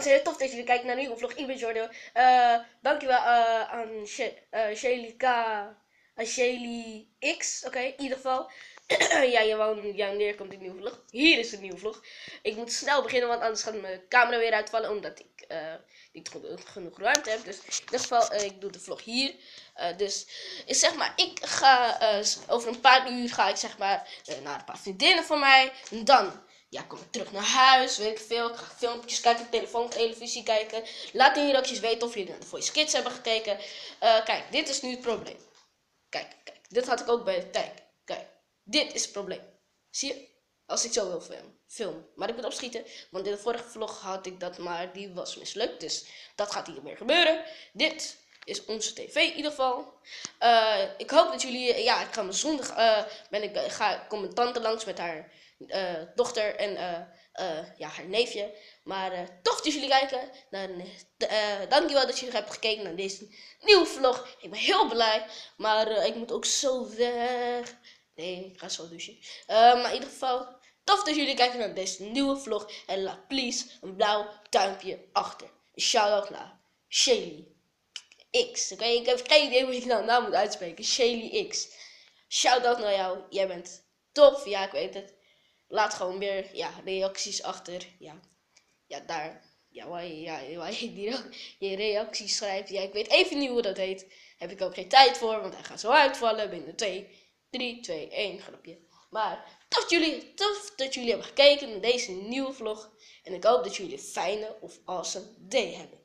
dames en heren, tof dat jullie kijken naar een nieuwe vlog. Ik ben Jordo. Uh, dankjewel uh, aan Shelly K. Aan Shelly X. Oké, in ieder geval. ja, wou, ja, wanneer komt een nieuwe vlog? Hier is een nieuwe vlog. Ik moet snel beginnen, want anders gaat mijn camera weer uitvallen. Omdat ik niet genoeg ruimte heb. Dus in ieder geval, ik doe de vlog hier. dus zeg maar, ik ga over een paar uur ga ik zeg maar naar een paar vriendinnen van mij. En dan ja, kom ik terug naar huis, weet ik veel. Ik ga filmpjes kijken, telefoon, televisie kijken. Laat in je reacties weten of jullie naar de Voice Kids hebben gekeken. Uh, kijk, dit is nu het probleem. Kijk, kijk, dit had ik ook bij de tijd. Kijk, dit is het probleem. Zie je? Als ik zo wil filmen. Film. Maar ik moet opschieten, want in de vorige vlog had ik dat, maar die was mislukt. Dus dat gaat hier meer gebeuren. Dit is onze tv in ieder geval. Uh, ik hoop dat jullie, ja, ik ga me zondag, uh, ben ik, ga, kom tante langs met haar dochter en ja, haar neefje. Maar tof dat jullie kijken. Dan, dankjewel dat jullie hebben gekeken naar deze nieuwe vlog. Ik ben heel blij. Maar ik moet ook zo weg. Nee, ik ga zo douchen. maar in ieder geval, tof dat jullie kijken naar deze nieuwe vlog. En laat please een blauw duimpje achter. Shout-out naar Shelly X. Oké, ik heb geen idee hoe ik nou naam moet uitspreken. Shelly X. Shout-out naar jou. Jij bent tof. Ja, ik weet het. Laat gewoon weer ja, reacties achter. Ja, ja daar. Ja, waar je, ja, waar je die, je reacties schrijft. Ja, ik weet even niet hoe dat heet. Heb ik ook geen tijd voor, want hij gaat zo uitvallen binnen 2, 3, 2, 1 grapje. Maar tof jullie, tof dat jullie hebben gekeken naar deze nieuwe vlog. En ik hoop dat jullie een fijne of awesome day hebben.